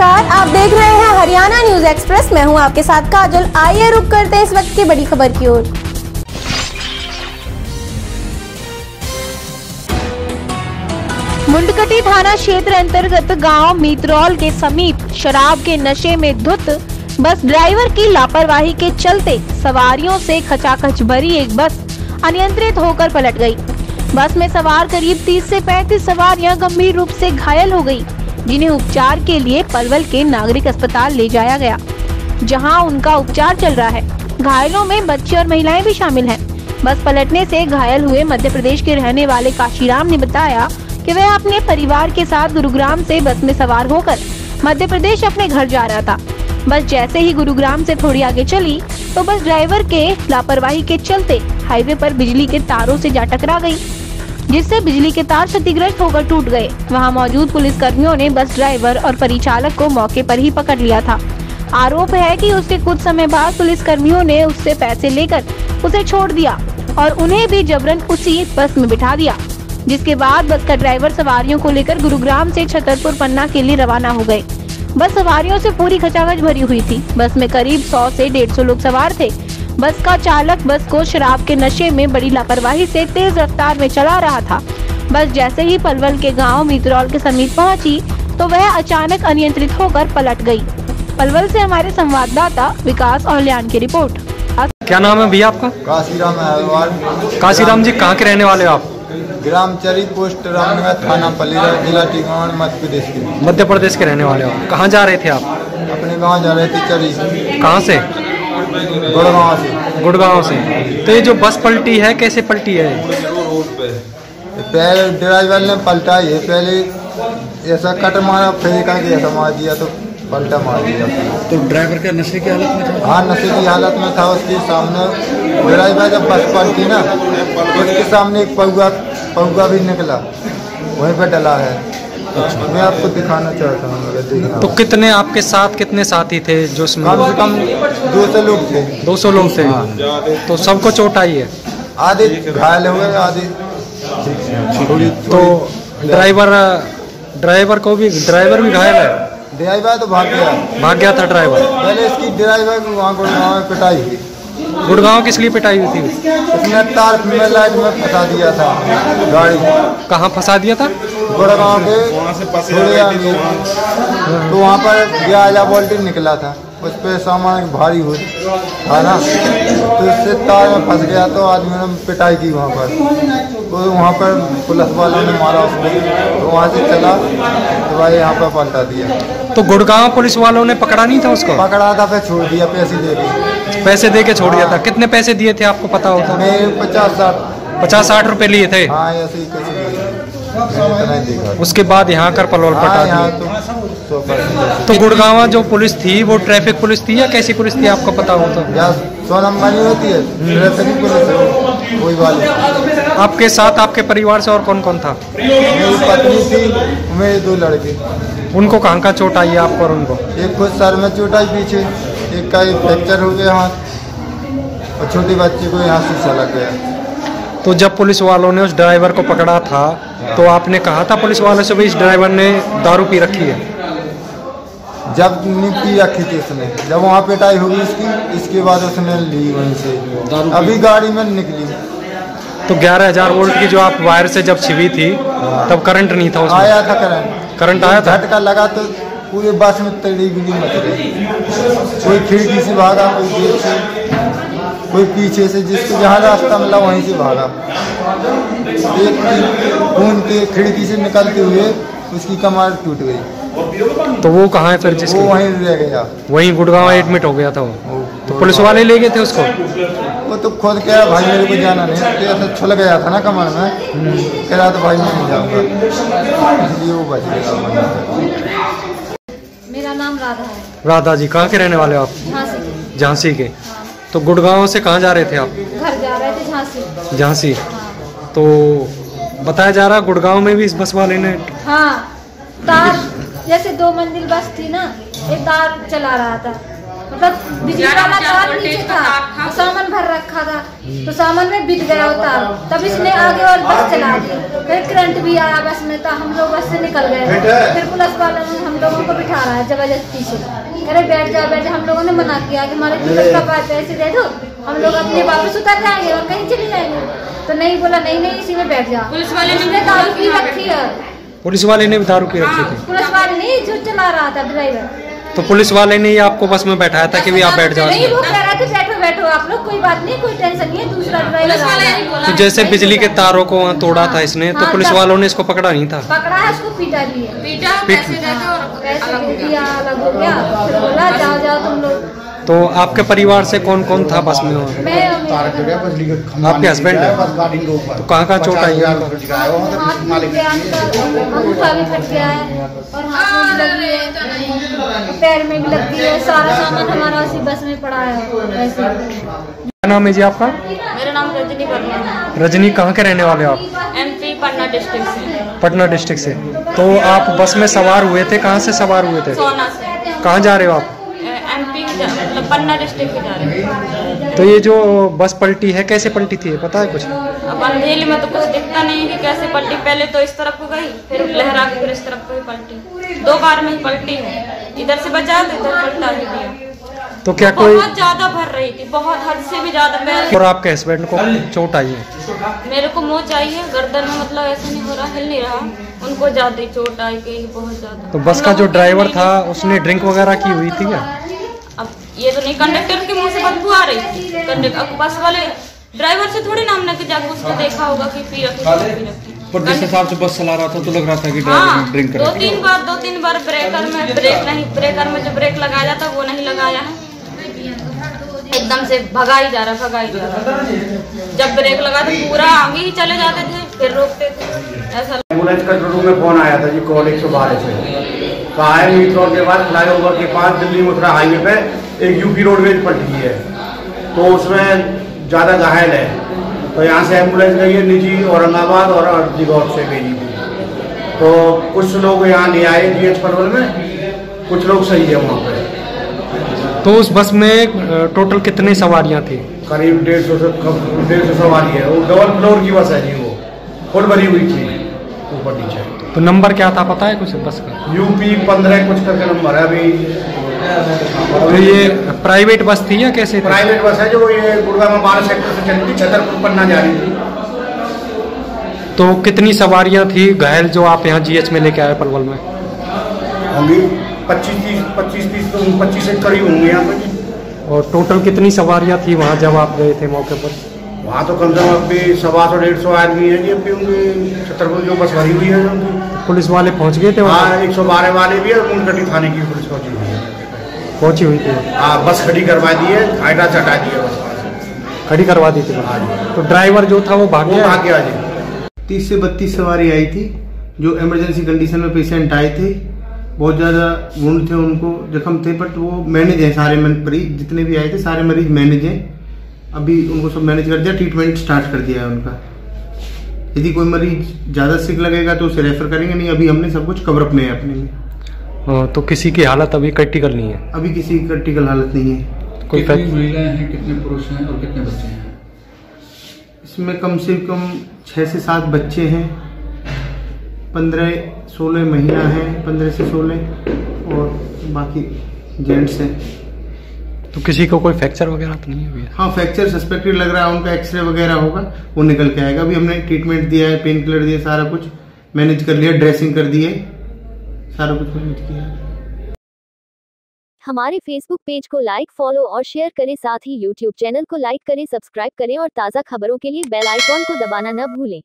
नमस्कार आप देख रहे हैं हरियाणा न्यूज़ एक्सप्रेस। मैं हूँ आपके साथ काजल। आइए रुक करते हैं इस वक्त की बड़ी खबर की ओर। मुंडकटी थाना क्षेत्र अंतर्गत गाँव मित्रौल के समीप शराब के नशे में धुत बस ड्राइवर की लापरवाही के चलते सवारियों से खचाखच भरी एक बस अनियंत्रित होकर पलट गई। बस में सवार करीब 30 से 35 सवारियाँ गंभीर रूप से घायल हो गई, जिन्हें उपचार के लिए पलवल के नागरिक अस्पताल ले जाया गया, जहाँ उनका उपचार चल रहा है। घायलों में बच्चे और महिलाएँ भी शामिल हैं। बस पलटने से घायल हुए मध्य प्रदेश के रहने वाले काशीराम ने बताया कि वह अपने परिवार के साथ गुरुग्राम से बस में सवार होकर मध्य प्रदेश अपने घर जा रहा था। बस जैसे ही गुरुग्राम से थोड़ी आगे चली तो बस ड्राइवर के लापरवाही के चलते हाईवे पर बिजली के तारों से जा टकरा गई। जिससे बिजली के तार क्षतिग्रस्त होकर टूट गए। वहाँ मौजूद पुलिस कर्मियों ने बस ड्राइवर और परिचालक को मौके पर ही पकड़ लिया था। आरोप है कि उसके कुछ समय बाद पुलिस कर्मियों ने उससे पैसे लेकर उसे छोड़ दिया और उन्हें भी जबरन उसी बस में बिठा दिया, जिसके बाद बस का ड्राइवर सवारियों को लेकर गुरुग्राम से छतरपुर पन्ना के लिए रवाना हो गए। बस सवारियों से पूरी खचाखच भरी हुई थी। बस में करीब 100 से 150 लोग सवार थे। बस का चालक बस को शराब के नशे में बड़ी लापरवाही से तेज रफ्तार में चला रहा था। बस जैसे ही पलवल के गाँव मित्रौल के समीप पहुँची तो वह अचानक अनियंत्रित होकर पलट गई। पलवल से हमारे संवाददाता विकास औल्यान की रिपोर्ट। क्या नाम है भैया आपका? काशीराम काशीराम जी कहाँ के रहने वाले हो आप? ग्राम चरी पोस्ट रामनगर थाना पलीरा जिला टिगवाड़ मध्य प्रदेश के। मध्य प्रदेश के रहने वाले हो। कहाँ जा रहे थे आप? अपने गाँव जा रहे थे चरी। कहाँ से? गुड़गांव से। गुड़गांव से। तो ये जो बस पलटी है कैसे पलटी है? पहले ड्राइवर ने पलटा ये पहले ऐसा कट मारा फिर करके ऐसा मार दिया तो पलटा मार दिया। तो ड्राइवर क्या नशे की हालत में था? हाँ नशे की हालत में था उसके सामने। ड्राइवर जब बस पलटी ना तो उसके सामने एक पौआ पौआ भी निकला। वहीं पर डला है। मैं आपको दिखाना चाहता हूँ तो कितने आपके साथ कितने साथी थे जो कम से कम दो सौ लोग थे। 200 लोग थे? तो सबको चोट आई है? आधे घायल हुए आधे। तो ड्राइवर ड्राइवर को भी ड्राइवर भी घायल है? ड्राइवर तो भाग गया। भाग गया था ड्राइवर। पहले इसकी ड्राइवर को वहाँ गुड़गांव पिटाई हुई। गुड़गांव किस लिए पिटाई हुई थी? उसने तार लाइट में फंसा दिया था गाड़ी कहाँ फंसा दिया था? गुड़गांव के तो वहाँ पर ग्यारह वोल्टेज निकला था। उस पर सामान भारी हुई था ना? तो उससे तार में फंस गया तो आदमी ने पिटाई की वहाँ पर। तो वहाँ पर पुलिस वालों ने मारा उसको। तो वहाँ से चला तो भाई यहाँ पर पलटा दिया। तो गुड़गांव पुलिस वालों ने पकड़ा नहीं था उसको? पकड़ा था फिर छोड़ दिया पैसे दे के पैसे दे के छोड़ दिया था। कितने पैसे दिए थे आपको पता होगा? मैं पचास साठ। पचास साठ रुपए लिए थे। हाँ कैसे ही उसके बाद यहाँ कर पलवल पटा हाँ दिया तो सौ परसेंट तो गुड़गांव जो पुलिस थी वो ट्रैफ़िक पुलिस थी या कैसी पुलिस थी आपको पता हो तो? या सौ नंबर नहीं होती है ट्रैफ़िक पुलिस वही वाली। आपके साथ आपके परिवार से और कौन कौन था? मेरी पत्नी थी मेरे दो लड़के। उनको कहाँ का चोट आई है आपको और उनको? एक खुद सर में चोट आई पीछे। एक का फ्रैक्चर हो गया हाथ। और छोटे बच्चे को यहाँ शीशा लग गया। तो जब पुलिस वालों ने उस ड्राइवर को पकड़ा था तो आपने कहा था पुलिस वालों से भी इस ड्राइवर ने दारू पी रखी है? जब नहीं पी रखी थी उसने। जब वहाँ पिटाई होगी इसकी इसके बाद उसने ली वहीं से। अभी गाड़ी में निकली। तो ग्यारह हज़ार वोल्ट की जो आप वायर से जब छिवी थी तब करंट नहीं था उसमें। आया था करंट करंट आया था? झटका लगा तो पूरे बस में तड़ी बिली मच गई कोई खिड़की से भागा कोई गेट से कोई पीछे से जिसको जहाँ रास्ता मिला वहीं से भागा एक खून के खिड़की से निकलते हुए उसकी कमर टूट गई। तो वो कहाँ है फिर वो वहीं रह गया। वहीं गुड़गांव एडमिट हो गया था वो। तो पुलिस वाले ले गए थे उसको? वो तो खुद कह रहा भाई मेरे को जाना नहीं। तो ऐसा छुल गया था ना कमर में। कह रहा तो भाई मैं नहीं जाऊँगा। इसलिए वो बच गया। नाम राधा है। राधा जी कहाँ के रहने वाले हो आप? झांसी। झांसी के। हाँ। तो गुड़गांव से कहाँ जा रहे थे आप? घर जा रहे थे झांसी। झांसी। हाँ। तो बताया जा रहा गुड़गांव में भी इस बस वाले ने हाँ। तार जैसे दो मंजिल बस थी ना ये तार चला रहा था। मतलब बिजली वाला तार नीचे था? तो सामान भर रखा था। तो सामान में बिक गया वो तार। तब इसने आगे और बस चला दी। फिर करंट भी आया बस में तो हम लोग बस से निकल गए। फिर? पुलिस वाले ने हम लोगों को बिठा रहा है ज़बरदस्ती से। अरे बैठ जाओ बैठ जाओ हम लोगों ने मना किया कि हमारे टिकट का पैसे दे दो हम लोग अपने वापस उतर जाएँगे और कहीं चले जाएँगे। तो नहीं बोला नहीं नहीं इसी में बैठ जाओ पुलिस वाले ने दारू पी रखी है। पुलिस वाले ने भी दारू पी रखी थी। पुलिस वाले नहीं जो चला रहा था ड्राइवर। तो पुलिस वाले ने ही आपको बस में बैठाया था कि भी आप बैठ जाओ नहीं वो कह रहा था बैठो बैठो आप लोग कोई बात नहीं कोई टेंशन नहीं है दूसरा ड्राइवर आ रहा है। तो जैसे बिजली के तारों को वहाँ तोड़ा था इसने तो हाँ, पुलिस वालों ने इसको पकड़ा नहीं था? पकड़ा है उसको पीटा भी है। पीटा पैसे देते और पैसे अलग हो गया। दिया अलग हो गया बोला जाओ जाओ तुम लोग। तो आपके परिवार से कौन कौन था बस में? और आपके हस्बैंड है? तो कहाँ कहाँ चोट आई है? हाथ में गया अंकल, अंगूठा भी फट गया है और हाथ में भी लगी है। पैर में भी लगी है सारा सामान हमारा उसी बस में पड़ा है नाम है जी आपका? मेरा नाम रजनी वर्मा रजनी कहाँ के रहने वाले हो आप? एमपी पटना डिस्ट्रिक्ट से। पटना डिस्ट्रिक्ट से। तो आप बस में सवार हुए थे कहाँ से सवार हुए थे? सोना से। कहाँ जा रहे हो आप? एमपी मतलब पटना डिस्ट्रिक्ट जा रहे हैं। तो ये जो बस पलटी है कैसे पलटी थी पता है कुछ? अब अंधेले में तो कुछ दिखता नहीं कि कैसे पलटी। पहले तो इस तरफ़ को गई फिर लहरा के फिर इस तरफ़ को ही पलटी। दो बार में ही पलटी है। इधर से बचा तो इधर पलटा भी दिया। तो क्या कोई बहुत ज़्यादा भर रही थी बहुत हद से भी ज़्यादा। पैर और आपके हस्बैंड को चोट आई है? मेरे को मोच आई है गर्दन में मतलब ऐसा नहीं हो रहा हिल नहीं रहा। उनको ज़्यादा ही चोट आई गई बहुत ज़्यादा। तो बस का जो ड्राइवर था उसने ड्रिंक वगैरह की हुई थी क्या? अब ये तो नहीं कंडक्टर के मुँह से बदबू आ रही थी। कंडक्टर बस वाले ड्राइवर से थोड़ी ना हमने कि जाके उसको देखा होगा कि पी रखी पर जिस हिसाब से बस चला रहा था तो लग रहा था कि ड्राइवर हाँ ड्रिंक दो तीन बार दो तीन बार ब्रेकर में ब्रेक नहीं ब्रेकर में जो ब्रेक लगाया था वो नहीं लगाया है। एकदम से भगा ही जा रहा भगा ही जा रहा। जब ब्रेक लगा तो पूरा आगे ही चले जाते थे, फिर रोकते थे। ऐसा एंबुलेंस कंट्रोल में फ़ोन आया था जी कॉल एक सौ बारह से। तो है मीट रोड के बाद फ्लाई ओवर के पास, दिल्ली मथुरा हाईवे पे एक यूपी रोडवेज़ पलटी है। तो उसमें ज़्यादा घायल है। तो यहाँ से एंबुलेंस गई है निजी औरंगाबाद और अर्जीगौर से गई तो कुछ लोग यहाँ ले आए जी एच पलवल में, कुछ लोग सही है वहाँ पे। तो उस बस में टोटल कितनी सवारियाँ थी? करीब डेढ़ सौ से डेढ़ सौ सवारी है। वो डबल फ्लोर की बस है जी वो। फुल भरी हुई थी। ऊपर नीचे। तो नंबर क्या था पता है कुछ बस का? यूपी पंद्रह कुछ करके नंबर है अभी। तो ये प्राइवेट बस थी या कैसे प्राइवेट बस है जो ये गुड़गांव में बारह सेक्टर से चली थी छतरपुर पन्ना जा रही थी। तो कितनी सवारियाँ थी घायल जो आप यहाँ जीएच में लेके आए पलवल में? होंगी। पच्चीस तीस पच्चीस तीस तो पच्चीस से करीब होंगे यहाँ पे जी। और टोटल कितनी सवारियाँ थी वहाँ जब आप गए थे मौके पर? वहाँ तो कम से कम अभी सवा सौ डेढ़ सौ आदमी है जी अभी उनकी छतरपुर जो बस भरी हुई है जो उनकी। पुलिस वाले पहुँच गए थे वहाँ? हाँ एक सौ बारह वाले भी है मुनकटी थाने की पुलिस पहुँची हुई है। पहुँची हुई थी? हाँ बस खड़ी करवा दी है आइटा चटा दी है बस। खड़ी करवा दी थी? हाँ जी। तो ड्राइवर जो था वो भाग गया? भाग गया जी। तीस से बत्तीस सवारी आई थी जो इमरजेंसी कंडीशन में पेशेंट आए थे। बहुत ज़्यादा वुंड थे उनको जख्म थे बट वो मैनेज हैं सारे मरीज़ जितने भी आए थे सारे मरीज़ मैनेज हैं। अभी उनको सब मैनेज कर दिया ट्रीटमेंट स्टार्ट कर दिया है उनका। यदि कोई मरीज़ ज़्यादा सिक लगेगा तो उसे रेफर करेंगे नहीं अभी हमने सब कुछ कवरअप कवर अपने अपने में हाँ, तो किसी की हालत अभी क्रिटिकल नहीं है। अभी किसी की क्रिटिकल हालत नहीं है। कोई कितनी महिलाएँ हैं कितने पुरुष हैं और कितने बच्चे हैं? इसमें कम से कम छः से सात बच्चे हैं। पंद्रह सोलह महिला हैं पंद्रह से सोलह और बाकी जेंट्स हैं। तो किसी को कोई फ्रैक्चर वगैरह तो नहीं हुई है? हाँ फ्रैक्चर सस्पेक्टेड लग रहा है उनका एक्सरे वगैरह होगा वो निकल के आएगा। अभी हमने ट्रीटमेंट दिया है पेन किलर दिया सारा कुछ मैनेज कर लिया ड्रेसिंग कर दी है सारा कुछ मैनेज किया है। हमारे फेसबुक पेज को लाइक फॉलो और शेयर करें। साथ ही यूट्यूब चैनल को लाइक करें सब्सक्राइब करें और ताज़ा खबरों के लिए बेल आइकॉन को दबाना न भूलें।